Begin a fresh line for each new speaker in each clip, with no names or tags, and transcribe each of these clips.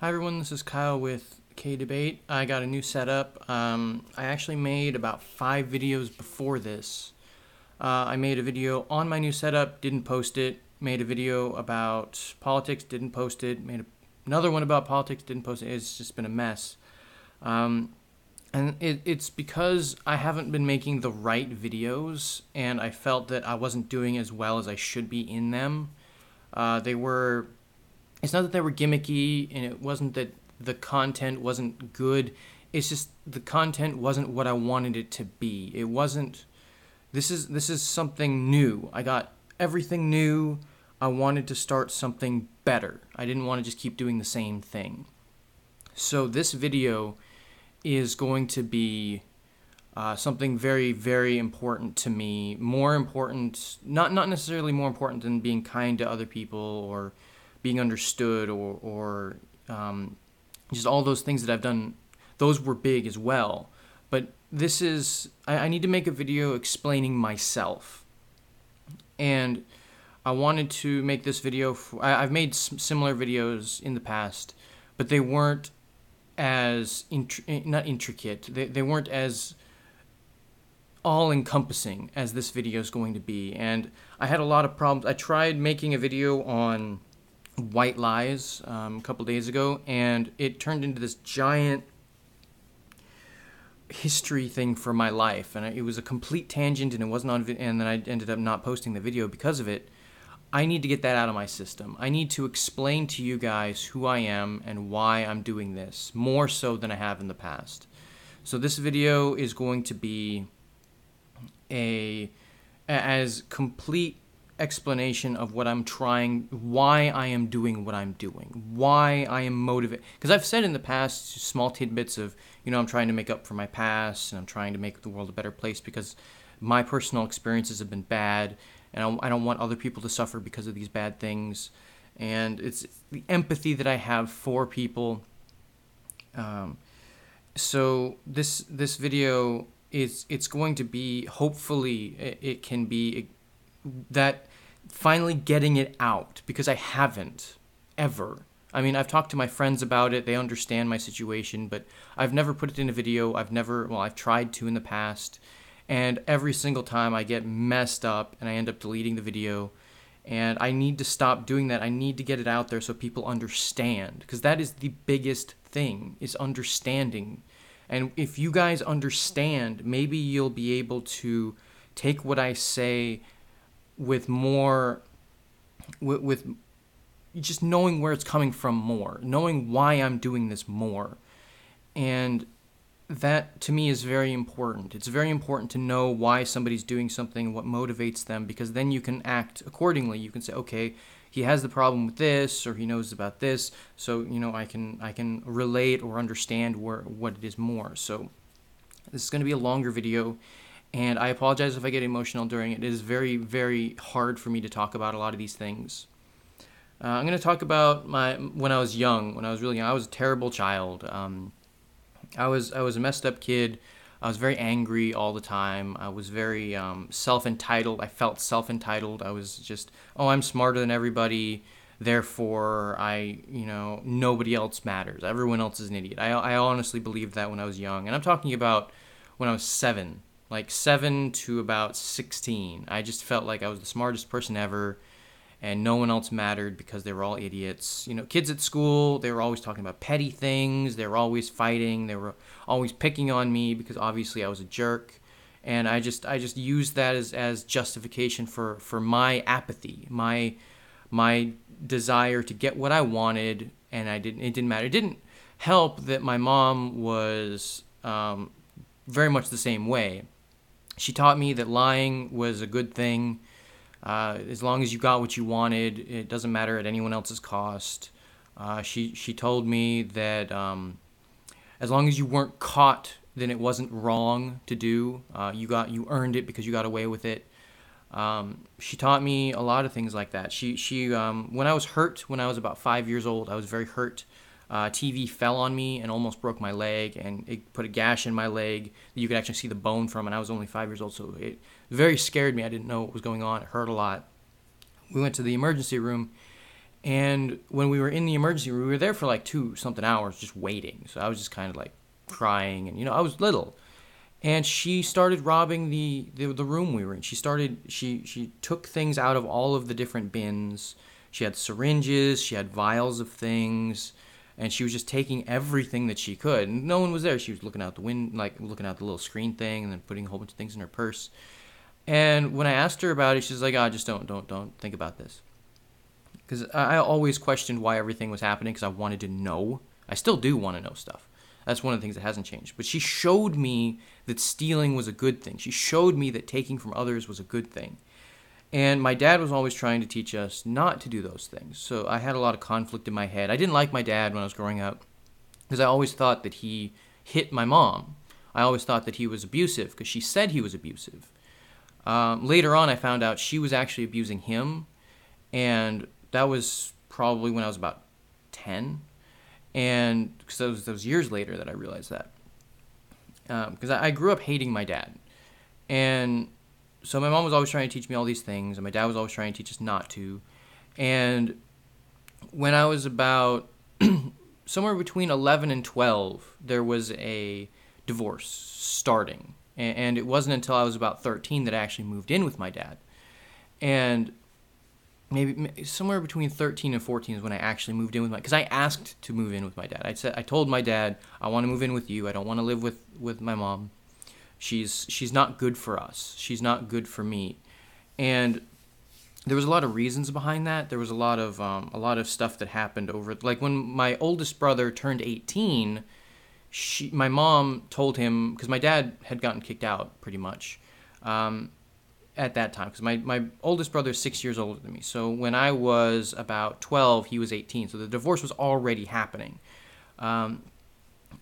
Hi everyone, this is Kyle with kayDbait. I got a new setup. Um, I actually made about five videos before this. Uh, I made a video on my new setup, didn't post it. Made a video about politics, didn't post it. Made a, another one about politics, didn't post it. It's just been a mess. Um, and it, it's because I haven't been making the right videos, and I felt that I wasn't doing as well as I should be in them. Uh, they were it's not that they were gimmicky and it wasn't that the content wasn't good. It's just the content wasn't what I wanted it to be. It wasn't this is this is something new. I got everything new. I wanted to start something better. I didn't want to just keep doing the same thing. So this video is going to be uh, something very very important to me. More important, not not necessarily more important than being kind to other people or being understood or, or um, just all those things that I've done, those were big as well. But this is, I, I need to make a video explaining myself. And I wanted to make this video, for, I, have made similar videos in the past, but they weren't as, intri- not intricate, they, they weren't as all encompassing as this video is going to be. And I had a lot of problems. I tried making a video on White Lies um, a couple days ago, and it turned into this giant history thing for my life, and it was a complete tangent, and it wasn't on. and then I ended up not posting the video because of it. I need to get that out of my system. I need to explain to you guys who I am and why I'm doing this more so than I have in the past. So this video is going to be a as complete explanation of what I'm trying, why I am doing what I'm doing, why I am motivated. Because I've said in the past small tidbits of, you know, I'm trying to make up for my past and I'm trying to make the world a better place because my personal experiences have been bad and I don't want other people to suffer because of these bad things. And it's the empathy that I have for people. Um, so this this video is it's going to be hopefully it, it can be that finally getting it out because I haven't ever. I mean, I've talked to my friends about it. They understand my situation, but I've never put it in a video. I've never, well, I've tried to in the past. And every single time I get messed up and I end up deleting the video. And I need to stop doing that. I need to get it out there so people understand because that is the biggest thing is understanding. And if you guys understand, maybe you'll be able to take what I say with more with, with just knowing where it's coming from more, knowing why I'm doing this more. And that to me is very important. It's very important to know why somebody's doing something, what motivates them, because then you can act accordingly. You can say, okay, he has the problem with this, or he knows about this, so you know I can I can relate or understand where what it is more. So this is going to be a longer video and I apologize if I get emotional during it. It is very, very hard for me to talk about a lot of these things. Uh, I'm going to talk about my when I was young. When I was really young, I was a terrible child. Um, I was I was a messed up kid. I was very angry all the time. I was very um, self entitled. I felt self entitled. I was just, oh, I'm smarter than everybody. Therefore, I, you know, nobody else matters. Everyone else is an idiot. I, I honestly believed that when I was young. And I'm talking about when I was seven like seven to about 16. I just felt like I was the smartest person ever and no one else mattered because they were all idiots. You know, kids at school, they were always talking about petty things, they were always fighting, they were always picking on me because obviously I was a jerk. And I just I just used that as, as justification for, for my apathy, my my desire to get what I wanted and I didn't it didn't matter. It didn't help that my mom was um, very much the same way she taught me that lying was a good thing. Uh, as long as you got what you wanted, it doesn't matter at anyone else's cost. Uh, she she told me that um, as long as you weren't caught, then it wasn't wrong to do. Uh, you got you earned it because you got away with it. Um, she taught me a lot of things like that. She she um, when I was hurt when I was about five years old, I was very hurt uh, TV fell on me and almost broke my leg, and it put a gash in my leg that you could actually see the bone from. And I was only five years old, so it very scared me. I didn't know what was going on. It hurt a lot. We went to the emergency room, And when we were in the emergency room, we were there for like two something hours just waiting. So I was just kind of like crying, and you know, I was little. And she started robbing the, the, the room we were in. She started she she took things out of all of the different bins. She had syringes, she had vials of things, and she was just taking everything that she could. And no one was there. She was looking out the window, like looking out the little screen thing, and then putting a whole bunch of things in her purse. And when I asked her about it, she's like, "I oh, just don't, don't, don't think about this." because I always questioned why everything was happening because I wanted to know. I still do want to know stuff. That's one of the things that hasn't changed. But she showed me that stealing was a good thing. She showed me that taking from others was a good thing. And my dad was always trying to teach us not to do those things. So I had a lot of conflict in my head. I didn't like my dad when I was growing up because I always thought that he hit my mom. I always thought that he was abusive because she said he was abusive. Um, later on, I found out she was actually abusing him. And that was probably when I was about 10. And because that was, that was years later that I realized that. Because um, I, I grew up hating my dad. And so my mom was always trying to teach me all these things, and my dad was always trying to teach us not to. And when I was about somewhere between 11 and 12, there was a divorce starting. And it wasn't until I was about 13 that I actually moved in with my dad. And maybe somewhere between 13 and 14 is when I actually moved in with my because I asked to move in with my dad. I said I told my dad I want to move in with you. I don't want to live with with my mom. She's she's not good for us. She's not good for me. And there was a lot of reasons behind that. There was a lot of um, a lot of stuff that happened over like when my oldest brother turned 18, she my mom told him because my dad had gotten kicked out pretty much. Um, at that time because my, my oldest brother is six years older than me. So when I was about 12, he was 18. So the divorce was already happening. Um,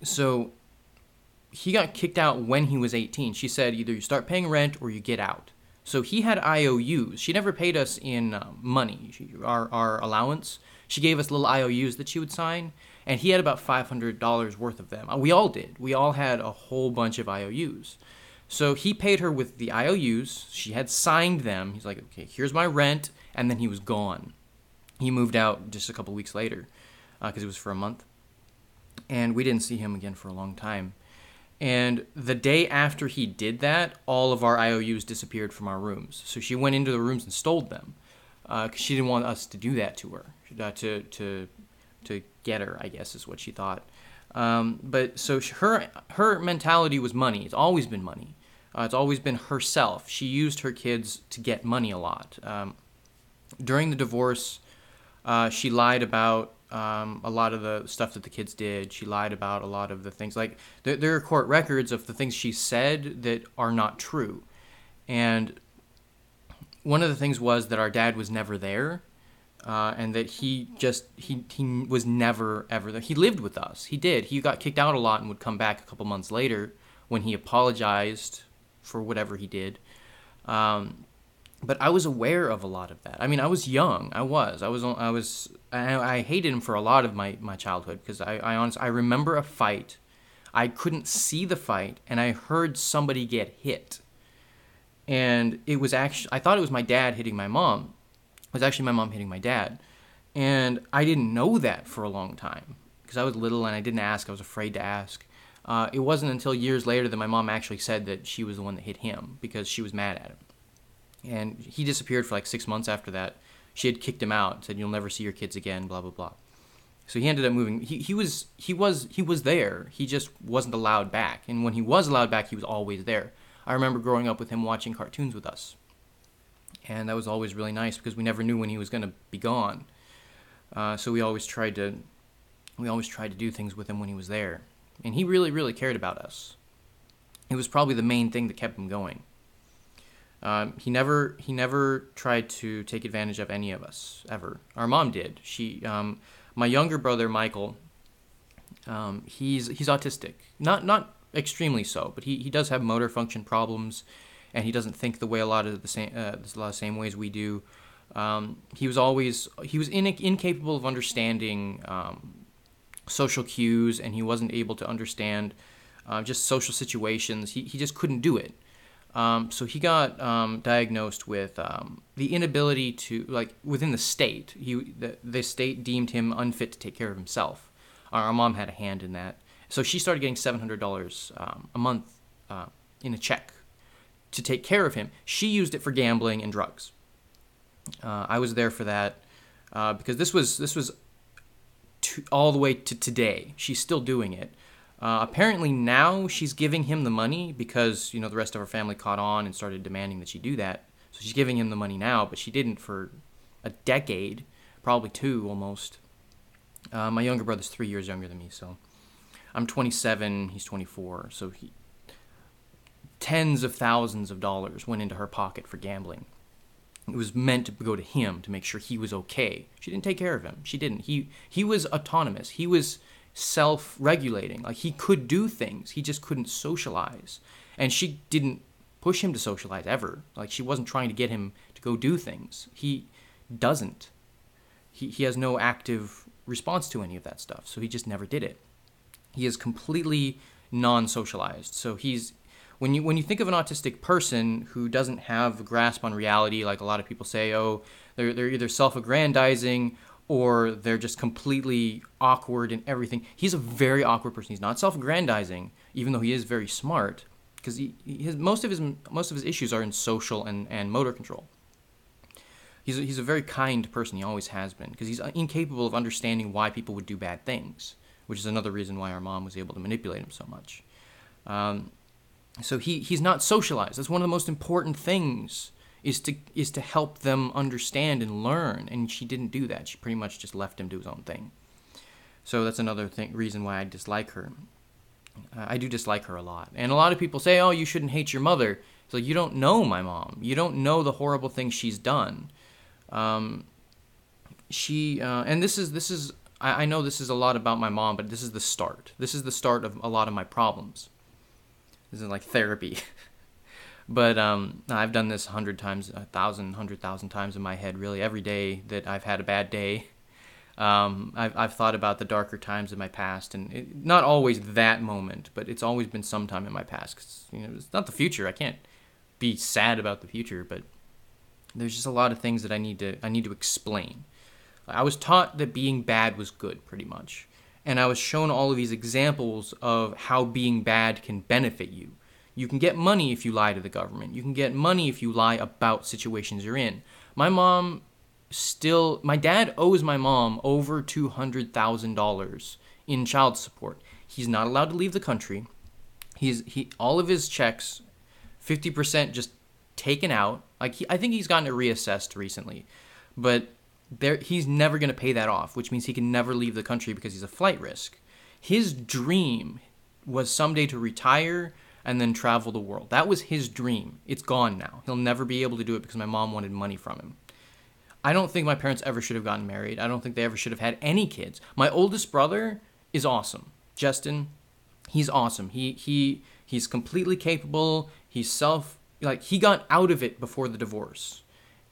so he got kicked out when he was 18. She said either you start paying rent or you get out. So he had IOUs. She never paid us in uh, money, she, our, our allowance. She gave us little IOUs that she would sign, and he had about $500 worth of them. We all did. We all had a whole bunch of IOUs. So he paid her with the IOUs. She had signed them. He's like, okay, here's my rent. And then he was gone. He moved out just a couple weeks later because uh, it was for a month. And we didn't see him again for a long time. And the day after he did that, all of our IOUs disappeared from our rooms. So she went into the rooms and stole them because uh, she didn't want us to do that to her, uh, to to to get her. I guess is what she thought. Um, but so her her mentality was money. It's always been money. Uh, it's always been herself. She used her kids to get money a lot. Um, during the divorce, uh, she lied about um, a lot of the stuff that the kids did. She lied about a lot of the things. Like there, there are court records of the things she said that are not true. And one of the things was that our dad was never there uh, and that he just he he was never ever there. He lived with us. He did. He got kicked out a lot and would come back a couple months later when he apologized for whatever he did. Um, but I was aware of a lot of that. I mean, I was young. I was. I was. I was. I, I hated him for a lot of my my childhood because I I honestly I remember a fight. I couldn't see the fight, and I heard somebody get hit. And it was actually I thought it was my dad hitting my mom, It was actually my mom hitting my dad. And I didn't know that for a long time because I was little and I didn't ask. I was afraid to ask. Uh, it wasn't until years later that my mom actually said that she was the one that hit him because she was mad at him. And he disappeared for like six months after that. She had kicked him out, said, "You'll never see your kids again." Blah blah blah. So he ended up moving. He, he was he was he was there. He just wasn't allowed back. And when he was allowed back, he was always there. I remember growing up with him watching cartoons with us and that was always really nice because we never knew when he was going to be gone. Uh, so we always tried to we always tried to do things with him when he was there, and he really really cared about us. It was probably the main thing that kept him going. Um, he never he never tried to take advantage of any of us ever. Our mom did. She um, my younger brother Michael. Um, he's he's autistic. Not not extremely so, but he, he does have motor function problems and he doesn't think the way a lot of the same uh, a lot of same ways we do. Um, he was always he was in, incapable of understanding um, social cues, and he wasn't able to understand uh, just social situations. He he just couldn't do it. Um, so he got um, diagnosed with um, the inability to, like, within the state, he the, the state deemed him unfit to take care of himself. Our, our mom had a hand in that. So she started getting $700 um, a month uh, in a check to take care of him. She used it for gambling and drugs. Uh, I was there for that uh, because this was this was to, all the way to today. She's still doing it. Uh, apparently now she's giving him the money because you know the rest of her family caught on and started demanding that she do that. So she's giving him the money now, but she didn't for a decade, probably two almost. Uh, my younger brother's three years younger than me, so I'm 27, he's 24. So he, tens of thousands of dollars went into her pocket for gambling. It was meant to go to him to make sure he was okay. She didn't take care of him. She didn't. He he was autonomous. He was self-regulating. Like he could do things. He just couldn't socialize. And she didn't push him to socialize ever. Like she wasn't trying to get him to go do things. He doesn't. He he has no active response to any of that stuff. So he just never did it. He is completely non-socialized. So he's when you when you think of an autistic person who doesn't have a grasp on reality, like a lot of people say, oh, they're they're either self-aggrandizing or they're just completely awkward in everything. He's a very awkward person. He's not self-aggrandizing, even though he is very smart, because he, his most of his most of his issues are in social and, and motor control. He's a, he's a very kind person. He always has been, because he's incapable of understanding why people would do bad things, which is another reason why our mom was able to manipulate him so much. Um, so he, he's not socialized. That's one of the most important things is to is to help them understand and learn. And she didn't do that. She pretty much just left him do his own thing. So that's another thing, reason why I dislike her. Uh, I do dislike her a lot. And a lot of people say, "Oh, you shouldn't hate your mother." So you don't know my mom. You don't know the horrible things she's done. Um, she uh, and this is this is I, I know this is a lot about my mom, but this is the start. This is the start of a lot of my problems. This is like therapy. but um, I've done this a hundred times, a thousand, hundred thousand times in my head, really every day that I've had a bad day. Um, I've, I've thought about the darker times in my past, and it, not always that moment, but it's always been sometime in my past. Cause, you know, it's not the future. I can't be sad about the future, but there's just a lot of things that I need to I need to explain. I was taught that being bad was good, pretty much and I was shown all of these examples of how being bad can benefit you. You can get money if you lie to the government. You can get money if you lie about situations you're in. My mom still, my dad owes my mom over $200,000 in child support. He's not allowed to leave the country. He's he all of his checks, 50% just taken out. Like he, I think he's gotten it reassessed recently. But there he's never going to pay that off, which means he can never leave the country because he's a flight risk. His dream was someday to retire and then travel the world. That was his dream. It's gone now. He'll never be able to do it because my mom wanted money from him. I don't think my parents ever should have gotten married. I don't think they ever should have had any kids. My oldest brother is awesome. Justin, he's awesome. He he he's completely capable. He's self like he got out of it before the divorce.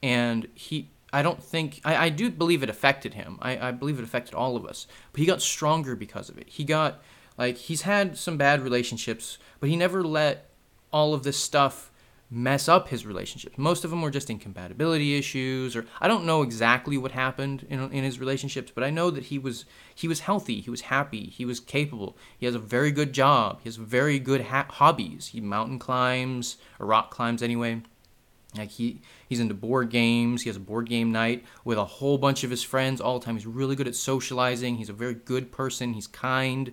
And he I don't think I, I do believe it affected him. I, I believe it affected all of us. But he got stronger because of it. He got like he's had some bad relationships, but he never let all of this stuff mess up his relationships. Most of them were just incompatibility issues, or I don't know exactly what happened in, in his relationships, but I know that he was he was healthy, he was happy, he was capable. He has a very good job, he has very good ha- hobbies. He mountain climbs or rock climbs anyway. Like he he's into board games. He has a board game night with a whole bunch of his friends all the time. He's really good at socializing. He's a very good person. He's kind.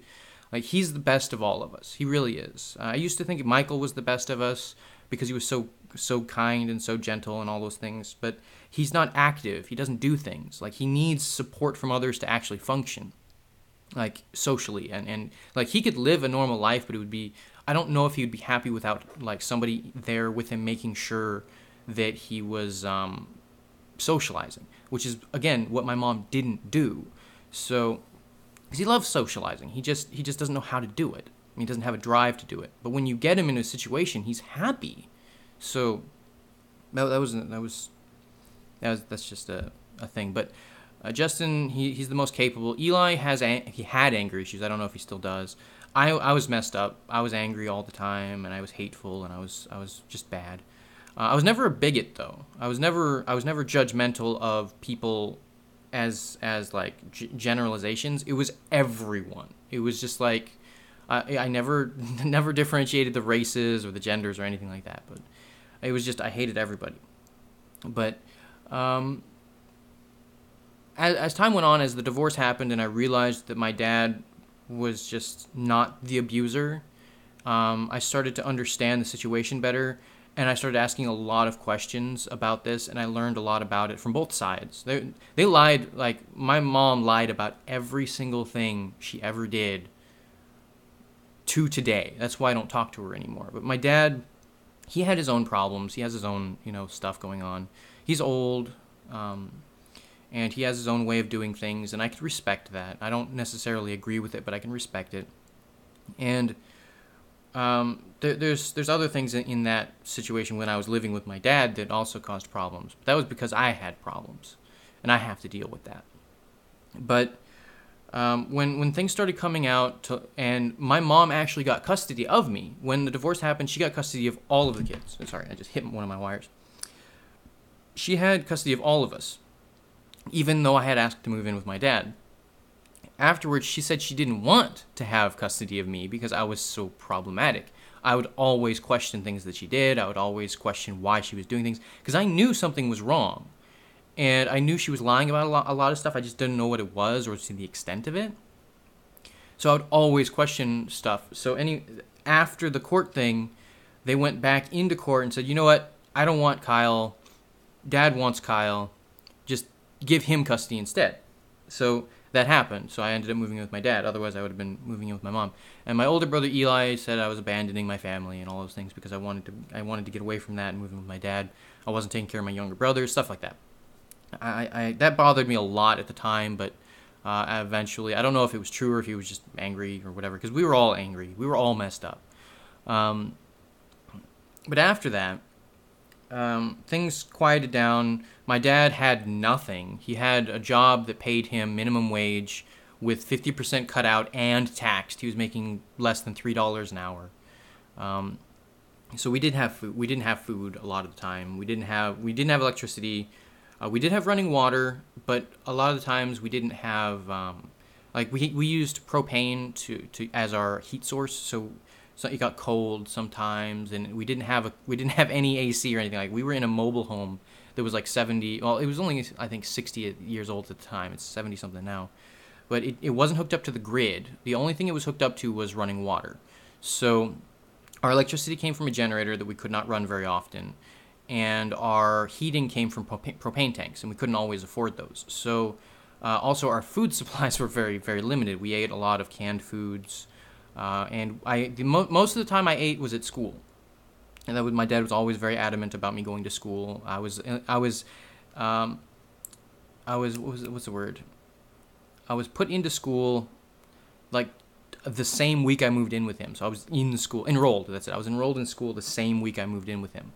Like he's the best of all of us. He really is. Uh, I used to think Michael was the best of us because he was so so kind and so gentle and all those things. But he's not active. He doesn't do things. Like he needs support from others to actually function, like socially and and like he could live a normal life, but it would be. I don't know if he would be happy without like somebody there with him making sure that he was um, socializing, which is again what my mom didn't do. So, because he loves socializing, he just he just doesn't know how to do it. He doesn't have a drive to do it. But when you get him in a situation, he's happy. So, that, that was that was that was that's just a, a thing. But Uh, Justin, he, he's the most capable. Eli has an- he had anger issues. I don't know if he still does. I, I was messed up. I was angry all the time, and I was hateful, and I was I was just bad. Uh, I was never a bigot though. I was never I was never judgmental of people as as like g- generalizations. It was everyone. It was just like I I never never differentiated the races or the genders or anything like that. But it was just I hated everybody. But um, as, as time went on, as the divorce happened, and I realized that my dad was just not the abuser, um, I started to understand the situation better, and I started asking a lot of questions about this, and I learned a lot about it from both sides. They they lied like my mom lied about every single thing she ever did to today. That's why I don't talk to her anymore. But my dad, he had his own problems. He has his own you know stuff going on. He's old. Um, and he has his own way of doing things, and I can respect that. I don't necessarily agree with it, but I can respect it. And um, there, there's there's other things in, in, that situation when I was living with my dad that also caused problems. But that was because I had problems, and I have to deal with that. But um, when when things started coming out, to, and my mom actually got custody of me when the divorce happened, she got custody of all of the kids. Sorry, I just hit one of my wires. She had custody of all of us even though I had asked to move in with my dad. Afterwards, she said she didn't want to have custody of me because I was so problematic. I would always question things that she did. I would always question why she was doing things because I knew something was wrong. And I knew she was lying about a lot, a lot of stuff. I just didn't know what it was or to the extent of it. So I would always question stuff. So any after the court thing, they went back into court and said, "You know what? I don't want Kyle. Dad wants Kyle. Just give him custody instead. So that happened. So I ended up moving in with my dad. Otherwise, I would have been moving in with my mom. And my older brother Eli said I was abandoning my family and all those things because I wanted to. I wanted to get away from that and move in with my dad. I wasn't taking care of my younger brother, stuff like that. I, I that bothered me a lot at the time, but uh, eventually, I don't know if it was true or if he was just angry or whatever. Because we were all angry. We were all messed up. Um, but after that, um, things quieted down. My dad had nothing. He had a job that paid him minimum wage with 50% cut out and taxed. He was making less than $3 an hour. Um, so we did have food. We didn't have food a lot of the time. We didn't have we didn't have electricity. Uh, we did have running water, but a lot of the times we didn't have um, like we we used propane to, to as our heat source. So so it got cold sometimes, and we didn't have a we didn't have any AC or anything. Like we were in a mobile home that was like 70. Well, it was only I think 60 years old at the time. It's 70 something now, but it, it wasn't hooked up to the grid. The only thing it was hooked up to was running water. So our electricity came from a generator that we could not run very often, and our heating came from propane tanks, and we couldn't always afford those. So uh, also our food supplies were very very limited. We ate a lot of canned foods. Uh, and I the mo- most of the time I ate was at school, and that was my dad was always very adamant about me going to school. I was I was um, I was what was what's the word? I was put into school like the same week I moved in with him. So I was in school enrolled. That's it. I was enrolled in school the same week I moved in with him,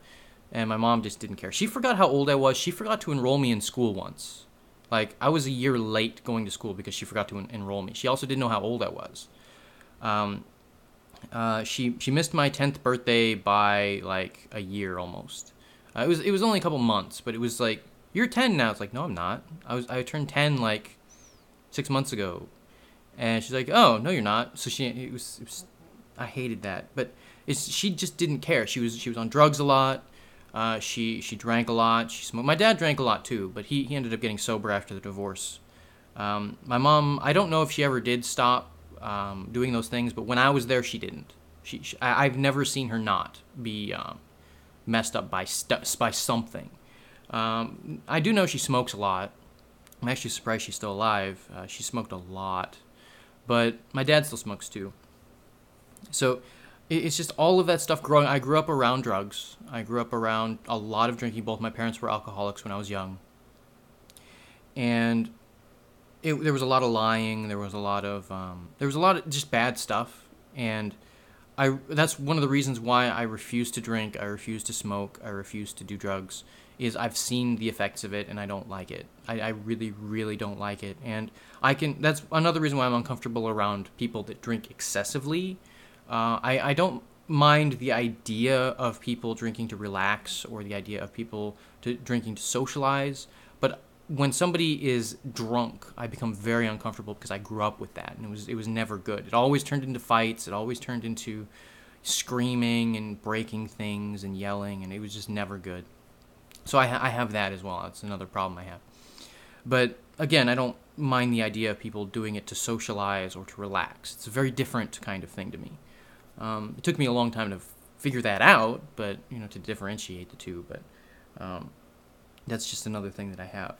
and my mom just didn't care. She forgot how old I was. She forgot to enroll me in school once. Like I was a year late going to school because she forgot to en- enroll me. She also didn't know how old I was. Um, uh, she she missed my tenth birthday by like a year almost. Uh, it was it was only a couple months, but it was like you're ten now. It's like no, I'm not. I was I turned ten like six months ago, and she's like, oh no, you're not. So she it was, it was I hated that, but it's she just didn't care. She was she was on drugs a lot. Uh, she she drank a lot. She smoked. My dad drank a lot too, but he, he ended up getting sober after the divorce. Um, my mom, I don't know if she ever did stop um, doing those things, but when I was there, she didn't. She, she I, have never seen her not be um, messed up by st- by something. Um, I do know she smokes a lot. I'm actually surprised she's still alive. Uh, she smoked a lot, but my dad still smokes too. So it's just all of that stuff growing. I grew up around drugs. I grew up around a lot of drinking. Both my parents were alcoholics when I was young, and it, there was a lot of lying. There was a lot of um, there was a lot of just bad stuff, and I that's one of the reasons why I refuse to drink. I refuse to smoke. I refuse to do drugs, is I've seen the effects of it and I don't like it. I, I really, really don't like it. And I can, that's another reason why I'm uncomfortable around people that drink excessively. Uh, I, I don't mind the idea of people drinking to relax or the idea of people to drinking to socialize. When somebody is drunk, I become very uncomfortable because I grew up with that and it was, it was never good. It always turned into fights. It always turned into screaming and breaking things and yelling and it was just never good. So I, ha- I have that as well. That's another problem I have. But again, I don't mind the idea of people doing it to socialize or to relax. It's a very different kind of thing to me. Um, it took me a long time to figure that out, but you know, to differentiate the two. But um, that's just another thing that I have.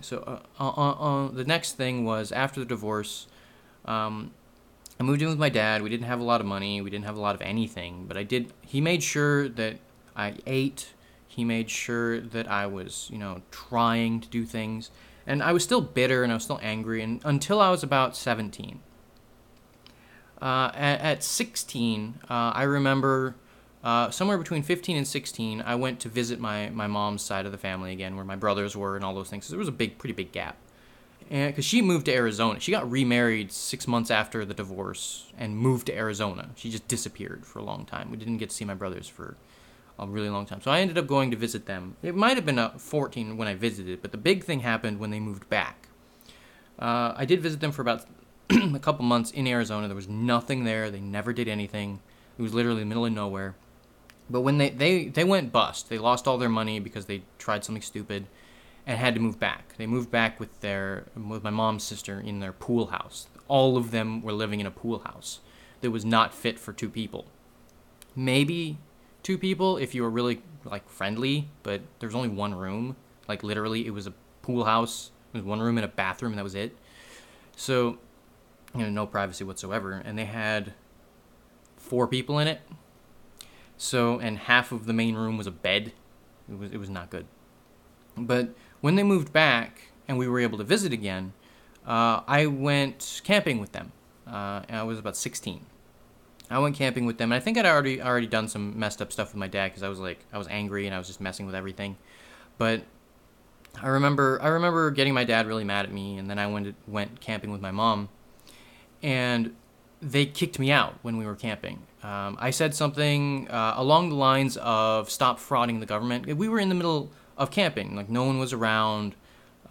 So uh, uh, uh, the next thing was after the divorce. Um, I moved in with my dad. We didn't have a lot of money. We didn't have a lot of anything, but I did. He made sure that I ate he made sure that I was, you know, trying to do things. And I was still bitter and I was still angry and, until I was about 17. Uh, at, at, 16, uh, I remember uh, somewhere between 15 and 16, I went to visit my, my mom's side of the family again, where my brothers were and all those things. So there was a big, pretty big gap. Because she moved to Arizona, she got remarried six months after the divorce and moved to Arizona. She just disappeared for a long time. We didn't get to see my brothers for a really long time. So I ended up going to visit them. It might have been uh, 14 when I visited, but the big thing happened when they moved back. Uh, I did visit them for about a couple months in Arizona. There was nothing there. They never did anything. It was literally the middle of nowhere. But when they, they, they went bust, they lost all their money because they tried something stupid and had to move back. They moved back with their with my mom's sister in their pool house. All of them were living in a pool house that was not fit for two people. Maybe two people if you were really like friendly, but there's only one room. Like literally, it was a pool house. It was one room and a bathroom, and that was it. So, you know, no privacy whatsoever. And they had four people in it. So, and half of the main room was a bed. It was it was not good. But when they moved back and we were able to visit again, uh, I went camping with them. Uh, I was about 16. I went camping with them, and I think I'd already already done some messed up stuff with my dad because I was like I was angry and I was just messing with everything. But I remember I remember getting my dad really mad at me, and then I went went camping with my mom, and they kicked me out when we were camping. Um, I said something uh, along the lines of "Stop frauding the government." We were in the middle of camping, like no one was around.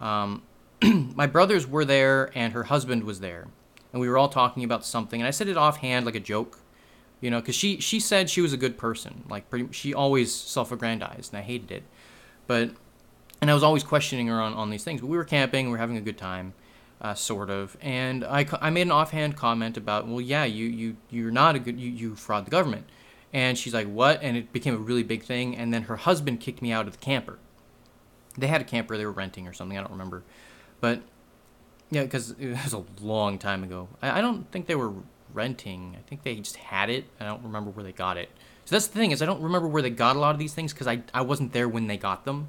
Um, my brothers were there, and her husband was there, and we were all talking about something. And I said it offhand, like a joke you know, because she she said she was a good person. Like pretty, she always self-aggrandized, and I hated it. But and I was always questioning her on on these things. But we were camping, we were having a good time, uh, sort of. And I I made an offhand comment about, well, yeah, you you you're not a good you you fraud the government. And she's like, what? And it became a really big thing. And then her husband kicked me out of the camper. They had a camper they were renting or something. I don't remember, but yeah, because it was a long time ago. I, I don't think they were renting. I think they just had it. I don't remember where they got it. So that's the thing is I don't remember where they got a lot of these things because I I wasn't there when they got them,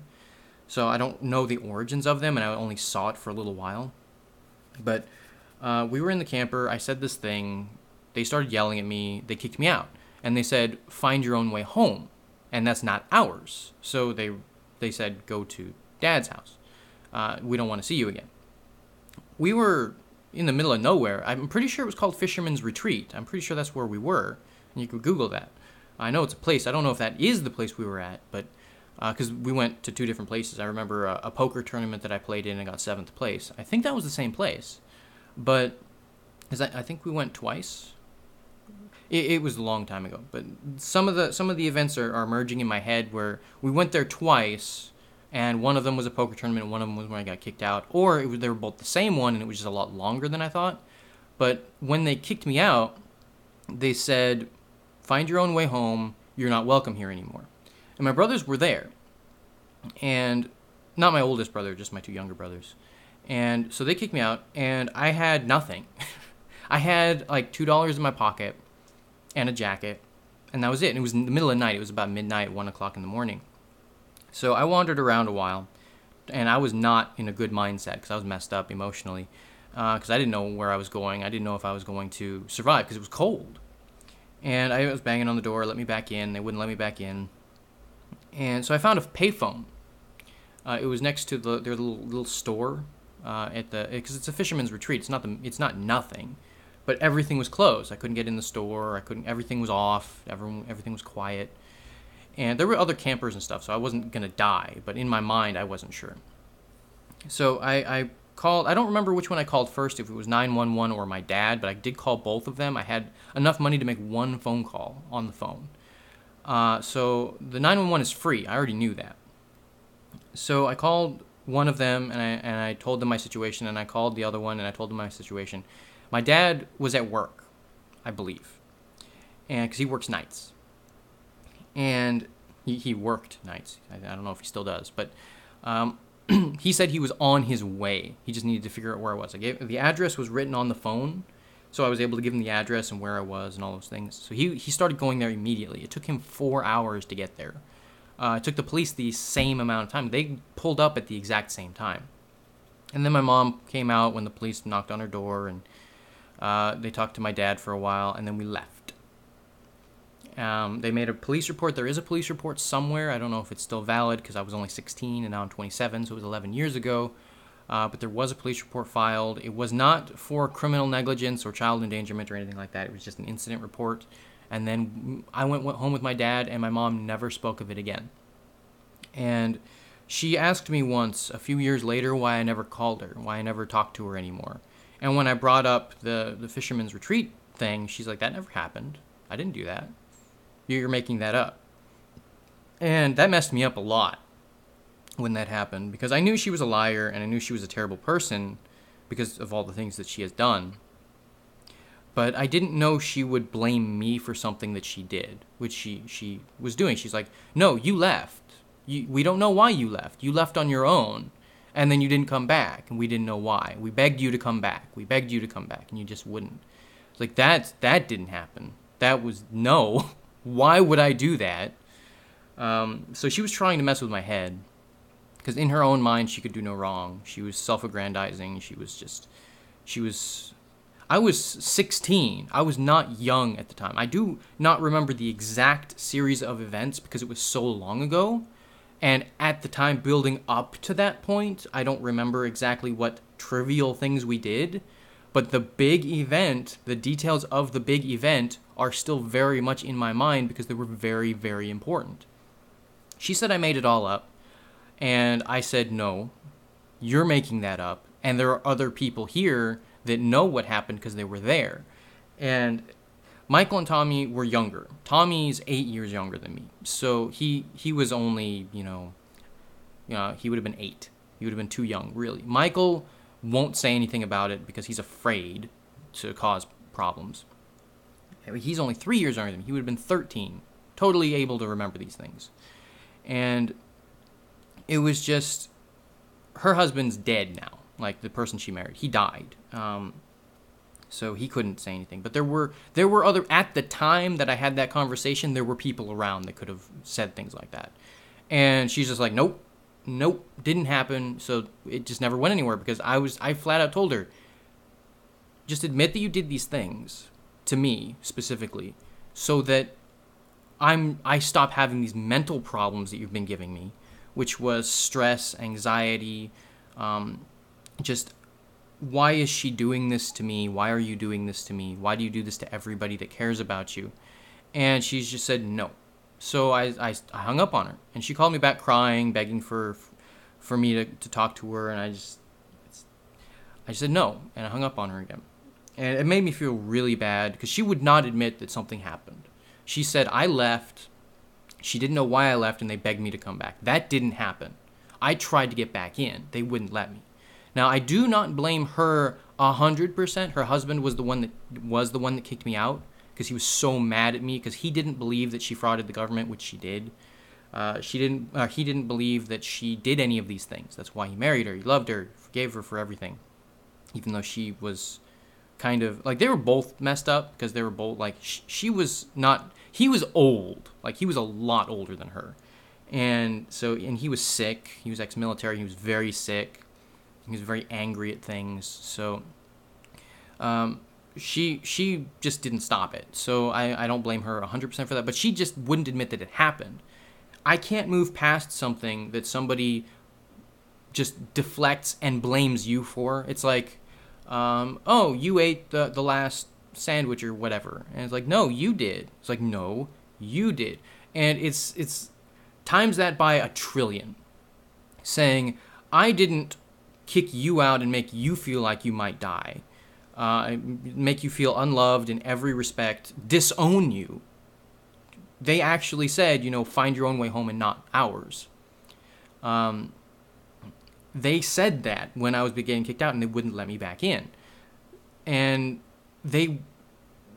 so I don't know the origins of them, and I only saw it for a little while. But uh, we were in the camper. I said this thing. They started yelling at me. They kicked me out, and they said, "Find your own way home," and that's not ours. So they they said, "Go to Dad's house. Uh, we don't want to see you again." We were in the middle of nowhere. I'm pretty sure it was called Fisherman's Retreat. I'm pretty sure that's where we were. And you could Google that. I know it's a place. I don't know if that is the place we were at, but because uh, we went to two different places. I remember a, a, poker tournament that I played in and got seventh place. I think that was the same place, but I, I think we went twice. It, it, was a long time ago, but some of the some of the events are, are merging in my head where we went there twice and one of them was a poker tournament, and one of them was when I got kicked out, or it was, they were both the same one, and it was just a lot longer than I thought. But when they kicked me out, they said, "Find your own way home. You're not welcome here anymore." And my brothers were there, and not my oldest brother, just my two younger brothers. And so they kicked me out, and I had nothing. I had like two dollars in my pocket and a jacket, and that was it. And it was in the middle of the night. It was about midnight, one o'clock in the morning. So I wandered around a while, and I was not in a good mindset because I was messed up emotionally because uh, I didn't know where I was going. I didn't know if I was going to survive because it was cold. And I was banging on the door, let me back in. They wouldn't let me back in. And so I found a payphone Uh, it was next to the, their little little store uh, at the because it's a fisherman's retreat. It's not the it's not nothing, but everything was closed. I couldn't get in the store. I couldn't. Everything was off. Everyone everything was quiet, and there were other campers and stuff. So I wasn't gonna die, but in my mind I wasn't sure. So I, I called. I don't remember which one I called first. If it was nine one one or my dad, but I did call both of them. I had enough money to make one phone call on the phone. Uh, so the 911 is free. I already knew that. So I called one of them and I, and I told them my situation, and I called the other one and I told them my situation. My dad was at work, I believe, and because he works nights, and he, he worked nights. I, I don't know if he still does, but um, he said he was on his way. He just needed to figure out where I was. I gave the address was written on the phone, so I was able to give him the address and where I was and all those things. So he he started going there immediately. It took him four hours to get there. Uh, it took the police the same amount of time. They pulled up at the exact same time. And then my mom came out when the police knocked on her door, and uh, they talked to my dad for a while, and then we left. Um, they made a police report. There is a police report somewhere. I don't know if it's still valid because I was only 16 and now I'm 27, so it was 11 years ago. Uh, but there was a police report filed. It was not for criminal negligence or child endangerment or anything like that. It was just an incident report. And then I went, went home with my dad, and my mom never spoke of it again. And she asked me once, a few years later, why I never called her, why I never talked to her anymore. And when I brought up the, the fisherman's retreat thing, she's like, that never happened. I didn't do that. You're making that up. And that messed me up a lot when that happened because I knew she was a liar and I knew she was a terrible person because of all the things that she has done. But I didn't know she would blame me for something that she did, which she, she was doing. She's like, No, you left. You, we don't know why you left. You left on your own. And then you didn't come back, and we didn't know why. We begged you to come back. We begged you to come back, and you just wouldn't. It's like that that didn't happen. That was no. why would I do that? Um, so she was trying to mess with my head because in her own mind she could do no wrong. She was self-aggrandizing. She was just, she was. I was 16. I was not young at the time. I do not remember the exact series of events because it was so long ago. And at the time building up to that point, I don't remember exactly what trivial things we did, but the big event, the details of the big event are still very much in my mind because they were very, very important. She said I made it all up. And I said, no, you're making that up. And there are other people here that know what happened because they were there. And Michael and Tommy were younger. Tommy's eight years younger than me. So he, he was only, you know, you know, he would have been eight. He would have been too young, really. Michael won't say anything about it because he's afraid to cause problems. He's only three years younger than me. He would have been 13, totally able to remember these things. And it was just her husband's dead now like the person she married. He died. Um, so he couldn't say anything. But there were there were other at the time that i had that conversation there were people around that could have said things like that. And she's just like nope. Nope. Didn't happen. So it just never went anywhere because i was i flat out told her just admit that you did these things to me specifically so that i'm i stop having these mental problems that you've been giving me which was stress, anxiety, um, just why is she doing this to me? Why are you doing this to me? Why do you do this to everybody that cares about you? And she's just said no. So I, I, I hung up on her, and she called me back crying, begging for for me to, to talk to her, and I just I said no, and I hung up on her again. And it made me feel really bad because she would not admit that something happened. She said, I left she didn't know why I left and they begged me to come back. That didn't happen. I tried to get back in. They wouldn't let me. Now, I do not blame her 100%. Her husband was the one that was the one that kicked me out because he was so mad at me because he didn't believe that she frauded the government, which she did. Uh, she didn't. Uh, he didn't believe that she did any of these things. That's why he married her. He loved her, forgave her for everything, even though she was kind of like they were both messed up because they were both like sh- she was not he was old, like he was a lot older than her, and so and he was sick. He was ex-military. He was very sick. He was very angry at things. So, um, she she just didn't stop it. So I I don't blame her 100% for that. But she just wouldn't admit that it happened. I can't move past something that somebody just deflects and blames you for. It's like, um, oh, you ate the the last sandwich or whatever, and it's like, no, you did. It's like, no, you did, and it's it's times that by a trillion, saying I didn't kick you out and make you feel like you might die, uh, make you feel unloved in every respect, disown you. They actually said, you know, find your own way home and not ours. Um, they said that when I was getting kicked out and they wouldn't let me back in. And they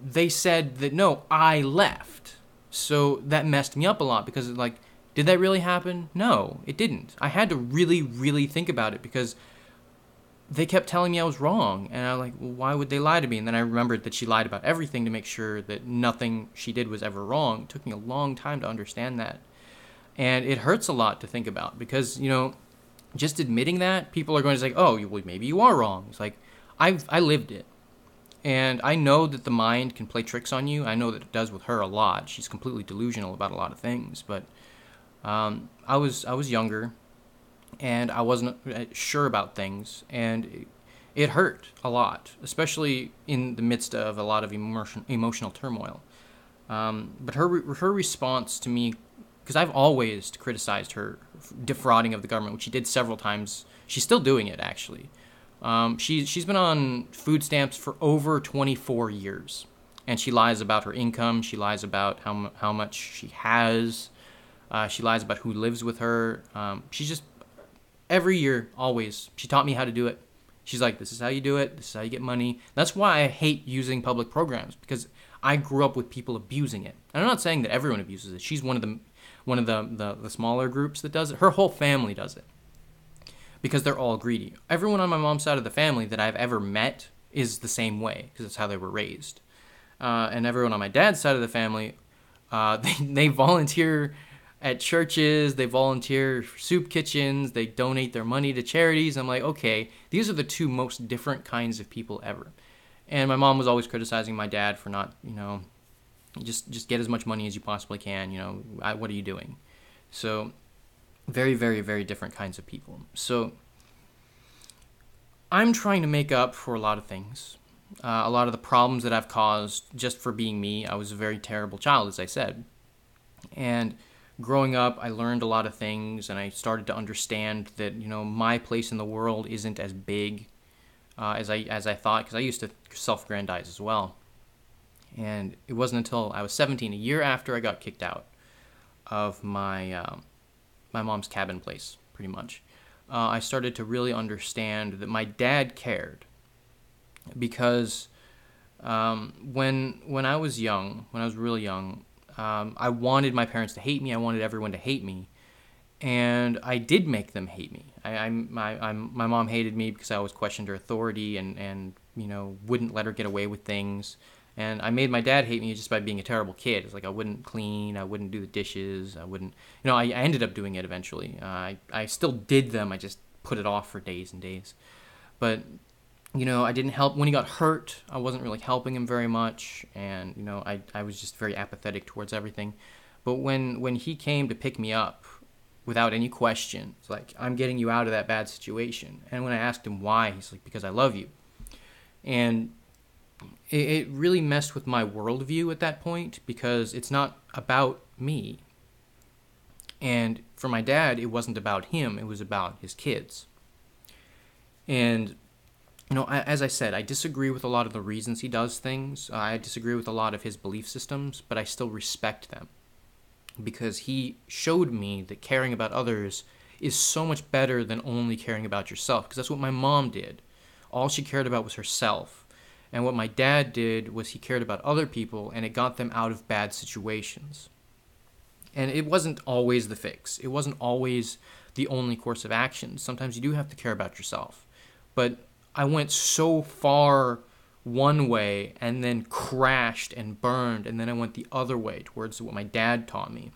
they said that no, I left. So that messed me up a lot because like did that really happen? No, it didn't. I had to really really think about it because they kept telling me I was wrong and I was like, well, why would they lie to me? And then I remembered that she lied about everything to make sure that nothing she did was ever wrong. It took me a long time to understand that. And it hurts a lot to think about because, you know, just admitting that, people are going to say, "Oh, well, maybe you are wrong." It's like I I lived it, and I know that the mind can play tricks on you. I know that it does with her a lot. She's completely delusional about a lot of things. But um, I was I was younger, and I wasn't uh, sure about things, and it, it hurt a lot, especially in the midst of a lot of emotion, emotional turmoil. Um, but her her response to me because I've always criticized her defrauding of the government, which she did several times. She's still doing it, actually. Um, she, she's been on food stamps for over 24 years. And she lies about her income. She lies about how, how much she has. Uh, she lies about who lives with her. Um, she's just, every year, always, she taught me how to do it. She's like, this is how you do it. This is how you get money. That's why I hate using public programs because I grew up with people abusing it. And I'm not saying that everyone abuses it. She's one of the one of the, the, the smaller groups that does it. Her whole family does it because they're all greedy. Everyone on my mom's side of the family that I've ever met is the same way because it's how they were raised. Uh, and everyone on my dad's side of the family, uh, they, they volunteer at churches, they volunteer for soup kitchens, they donate their money to charities. I'm like, okay, these are the two most different kinds of people ever. And my mom was always criticizing my dad for not, you know, just just get as much money as you possibly can. You know, I, what are you doing? So, very, very, very different kinds of people. So, I'm trying to make up for a lot of things. Uh, a lot of the problems that I've caused just for being me. I was a very terrible child, as I said. And growing up, I learned a lot of things, and I started to understand that you know my place in the world isn't as big uh, as I as I thought, because I used to self-aggrandize as well. And it wasn't until I was 17, a year after I got kicked out of my um, my mom's cabin place, pretty much, uh, I started to really understand that my dad cared. Because um, when when I was young, when I was really young, um, I wanted my parents to hate me. I wanted everyone to hate me, and I did make them hate me. I, I my I'm, my mom hated me because I always questioned her authority and and you know wouldn't let her get away with things. And I made my dad hate me just by being a terrible kid. It's like I wouldn't clean, I wouldn't do the dishes, I wouldn't, you know, I, I ended up doing it eventually. Uh, I, I still did them, I just put it off for days and days. But, you know, I didn't help. When he got hurt, I wasn't really helping him very much. And, you know, I, I was just very apathetic towards everything. But when, when he came to pick me up, without any question, it's like, I'm getting you out of that bad situation. And when I asked him why, he's like, because I love you. And it, it really messed with my worldview at that point because it's not about me. And for my dad, it wasn't about him, it was about his kids. And, you know, as I said, I disagree with a lot of the reasons he does things. I disagree with a lot of his belief systems, but I still respect them because he showed me that caring about others is so much better than only caring about yourself because that's what my mom did. All she cared about was herself and what my dad did was he cared about other people and it got them out of bad situations. And it wasn't always the fix, it wasn't always the only course of action. Sometimes you do have to care about yourself. But I went so far one way and then crashed and burned, and then I went the other way towards what my dad taught me.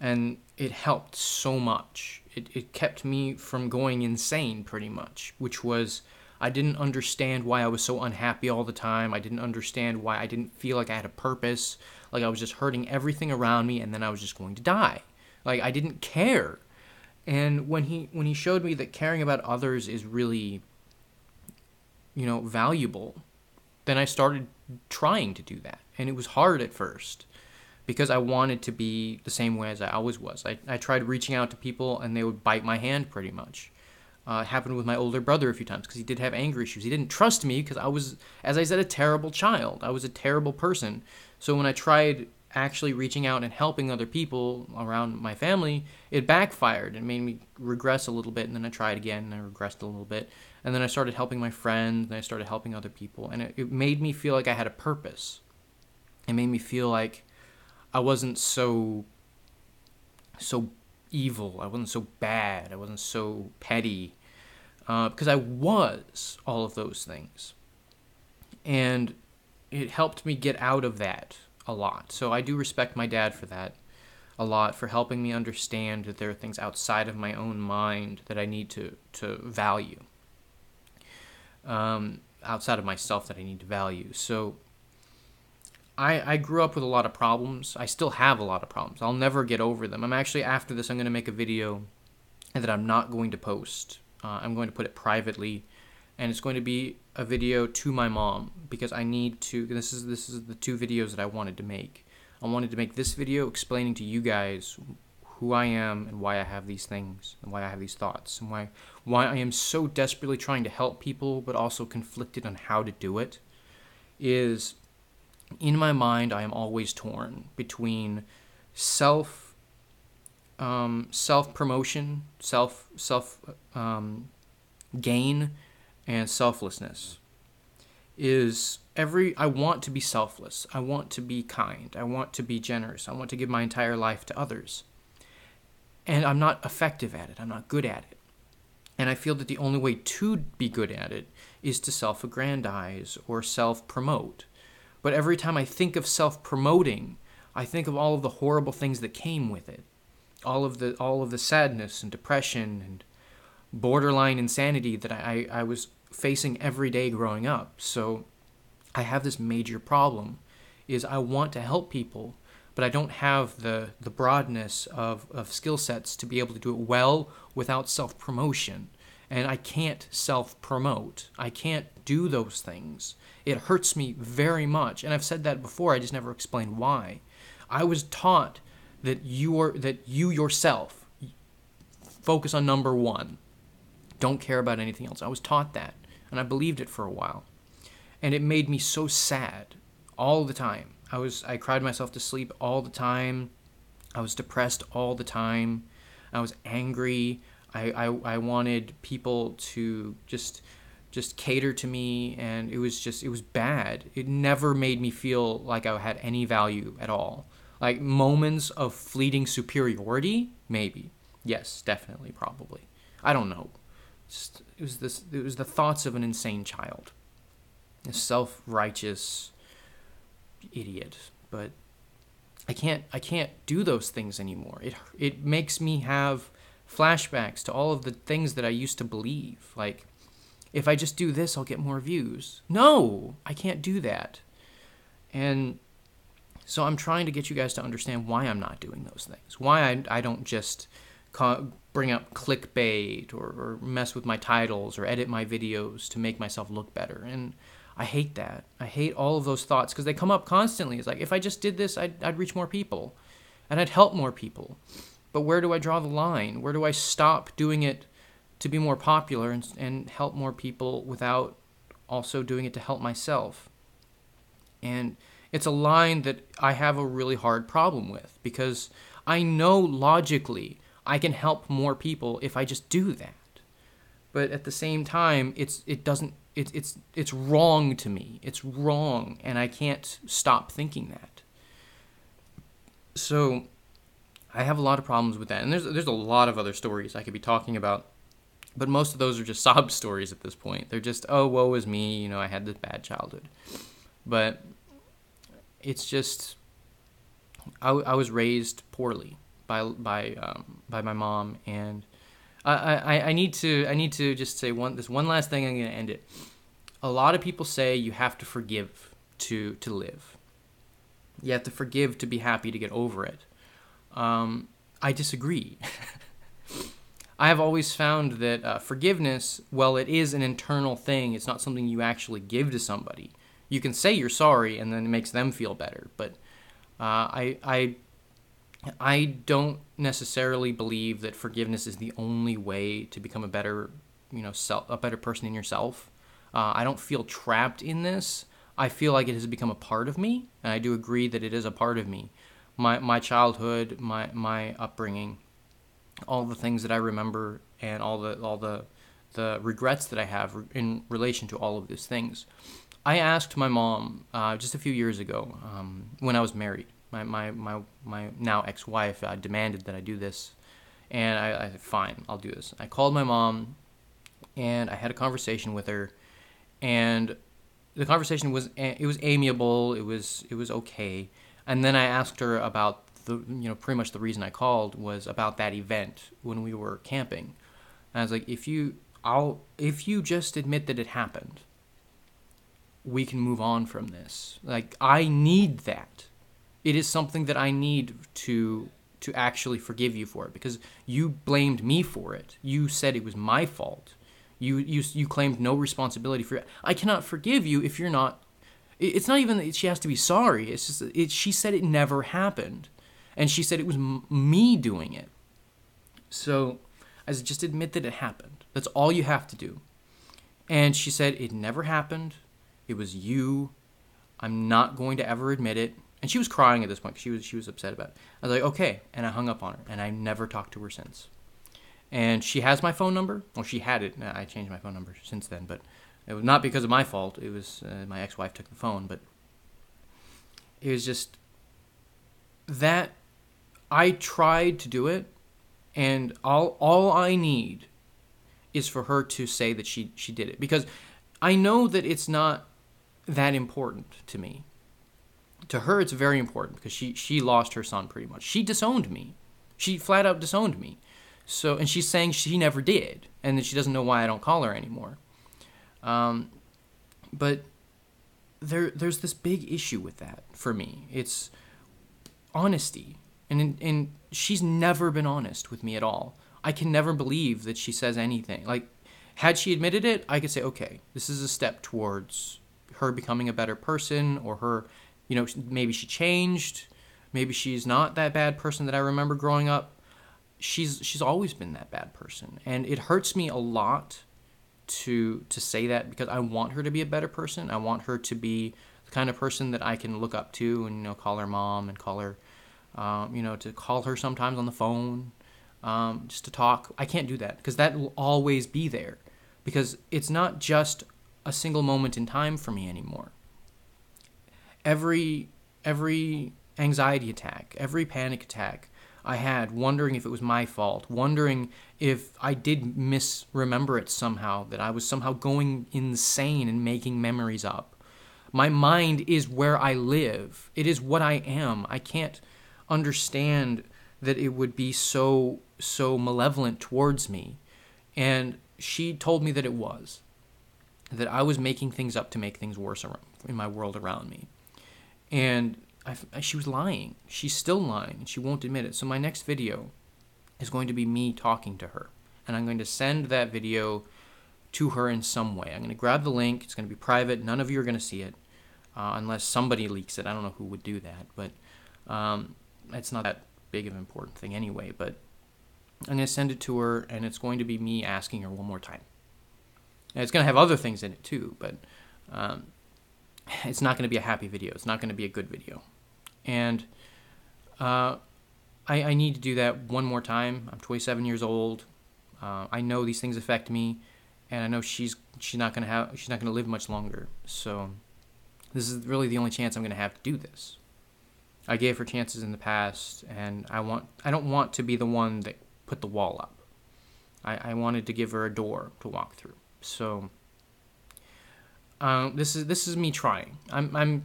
And it helped so much. It, it kept me from going insane, pretty much, which was I didn't understand why I was so unhappy all the time. I didn't understand why I didn't feel like I had a purpose. Like I was just hurting everything around me and then I was just going to die. Like I didn't care. And when he when he showed me that caring about others is really you know valuable, then I started trying to do that. And it was hard at first because I wanted to be the same way as I always was. I, I tried reaching out to people and they would bite my hand pretty much. Uh, happened with my older brother a few times because he did have anger issues. He didn't trust me because I was, as I said, a terrible child. I was a terrible person. So when I tried actually reaching out and helping other people around my family, it backfired and made me regress a little bit. And then I tried again and I regressed a little bit. And then I started helping my friends and I started helping other people. And it, it made me feel like I had a purpose. It made me feel like I wasn't so so evil. I wasn't so bad. I wasn't so petty. Uh, because I was all of those things. And it helped me get out of that a lot. So I do respect my dad for that a lot, for helping me understand that there are things outside of my own mind that I need to, to value. Um, outside of myself that I need to value. So I, I grew up with a lot of problems. I still have a lot of problems. I'll never get over them. I'm actually, after this, I'm going to make a video that I'm not going to post. Uh, I'm going to put it privately, and it's going to be a video to my mom because I need to. This is this is the two videos that I wanted to make. I wanted to make this video explaining to you guys who I am and why I have these things and why I have these thoughts and why why I am so desperately trying to help people but also conflicted on how to do it is in my mind, I am always torn between self um, self promotion, self self um, gain, and selflessness. Is every I want to be selfless. I want to be kind. I want to be generous. I want to give my entire life to others. And I'm not effective at it. I'm not good at it. And I feel that the only way to be good at it is to self aggrandize or self promote. But every time I think of self promoting, I think of all of the horrible things that came with it. All of the all of the sadness and depression and borderline insanity that I, I was facing every day growing up. So I have this major problem is I want to help people, but I don't have the, the broadness of, of skill sets to be able to do it well without self promotion. And I can't self promote. I can't do those things. It hurts me very much. And I've said that before, I just never explained why. I was taught that you are that you yourself focus on number 1. Don't care about anything else. I was taught that, and I believed it for a while. And it made me so sad all the time. I was I cried myself to sleep all the time. I was depressed all the time. I was angry. I, I, I wanted people to just just cater to me and it was just it was bad. It never made me feel like i had any value at all. Like moments of fleeting superiority maybe. Yes definitely probably. I don't know. Just, it was this it was the thoughts of an insane child. A self-righteous idiot. But i can't i can't do those things anymore. It it makes me have flashbacks to all of the things that i used to believe like if I just do this, I'll get more views. No, I can't do that. And so I'm trying to get you guys to understand why I'm not doing those things. Why I, I don't just bring up clickbait or, or mess with my titles or edit my videos to make myself look better. And I hate that. I hate all of those thoughts because they come up constantly. It's like, if I just did this, I'd, I'd reach more people and I'd help more people. But where do I draw the line? Where do I stop doing it to be more popular and, and help more people without also doing it to help myself. And it's a line that I have a really hard problem with because I know logically I can help more people if I just do that. But at the same time, it's it doesn't it's it's it's wrong to me. It's wrong and I can't stop thinking that. So I have a lot of problems with that. And there's there's a lot of other stories I could be talking about but most of those are just sob stories at this point. They're just, oh, woe is me, you know, I had this bad childhood. But it's just, I, I was raised poorly by by um, by my mom, and I, I I need to I need to just say one this one last thing. I'm gonna end it. A lot of people say you have to forgive to to live. You have to forgive to be happy to get over it. Um, I disagree. I have always found that uh, forgiveness, well, it is an internal thing. It's not something you actually give to somebody. You can say you're sorry, and then it makes them feel better. But uh, I, I, I don't necessarily believe that forgiveness is the only way to become a better, you know, self, a better person in yourself. Uh, I don't feel trapped in this. I feel like it has become a part of me, and I do agree that it is a part of me. My my childhood, my my upbringing, all the things that I remember and all the all the the regrets that I have in relation to all of these things. I asked my mom uh, just a few years ago um, when I was married. My my my, my now ex-wife uh, demanded that I do this, and I, I "Fine, I'll do this." I called my mom, and I had a conversation with her, and the conversation was it was amiable. It was it was okay, and then I asked her about the you know pretty much the reason I called was about that event when we were camping. And I was like, if you I'll if you just admit that it happened, we can move on from this. Like I need that. It is something that I need to to actually forgive you for it because you blamed me for it. You said it was my fault. You you you claimed no responsibility for it. I cannot forgive you if you're not it's not even that she has to be sorry. It's just it, she said it never happened and she said it was m- me doing it. So I said, just admit that it happened. That's all you have to do. And she said, it never happened. It was you. I'm not going to ever admit it. And she was crying at this point. She was she was upset about it. I was like, okay. And I hung up on her, and I never talked to her since. And she has my phone number. Well, she had it. I changed my phone number since then, but it was not because of my fault. It was uh, my ex-wife took the phone, but it was just that I tried to do it, and all all I need is for her to say that she she did it because I know that it's not that important to me. To her, it's very important because she she lost her son pretty much. She disowned me. She flat out disowned me. So and she's saying she never did, and that she doesn't know why I don't call her anymore. Um, but there there's this big issue with that for me. It's honesty and and she's never been honest with me at all. I can never believe that she says anything. Like, had she admitted it, I could say, okay, this is a step towards her becoming a better person, or her, you know, maybe she changed, maybe she's not that bad person that I remember growing up. She's she's always been that bad person, and it hurts me a lot to to say that because I want her to be a better person. I want her to be the kind of person that I can look up to and you know call her mom and call her um, you know, to call her sometimes on the phone, um, just to talk. I can't do that because that will always be there because it's not just a single moment in time for me anymore. Every every anxiety attack, every panic attack I had, wondering if it was my fault, wondering if I did misremember it somehow, that I was somehow going insane and making memories up. My mind is where I live. It is what I am. I can't understand that it would be so so malevolent towards me and she told me that it was that I was making things up to make things worse in my world around me and I, she was lying. She's still lying and she won't admit it. So my next video is going to be me talking to her and I'm going to send that video to her in some way. I'm going to grab the link. It's going to be private. None of you are going to see it uh, unless somebody leaks it. I don't know who would do that but um, it's not that big of an important thing anyway, but I'm going to send it to her, and it's going to be me asking her one more time. And it's going to have other things in it too, but um, it's not going to be a happy video. It's not going to be a good video. And uh, I, I, need to do that one more time. I'm 27 years old. Uh, I know these things affect me, and I know she's she's not going to have she's not going to live much longer. So this is really the only chance I'm going to have to do this. I gave her chances in the past, and I want I don't want to be the one that put the wall up. I, I wanted to give her a door to walk through. So um, this is this is me trying. I'm I'm.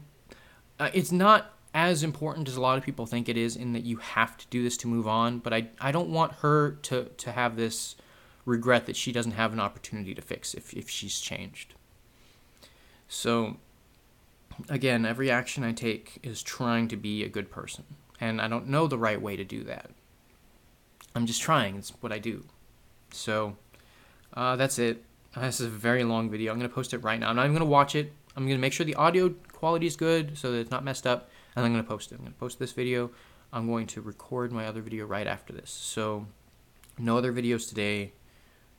Uh, it's not as important as a lot of people think it is in that you have to do this to move on. But I I don't want her to to have this regret that she doesn't have an opportunity to fix if if she's changed. So again, every action I take is trying to be a good person. And I don't know the right way to do that. I'm just trying. It's what I do. So uh, that's it. Uh, this is a very long video. I'm gonna post it right now. I'm not even gonna watch it. I'm gonna make sure the audio quality is good so that it's not messed up, and I'm gonna post it. I'm gonna post this video. I'm going to record my other video right after this. So no other videos today.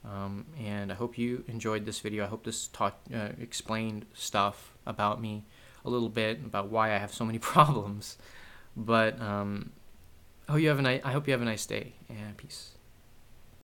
Um, and I hope you enjoyed this video. I hope this taught, uh, explained stuff about me a little bit about why I have so many problems. But um, I hope you have a nice. I hope you have a nice day and peace.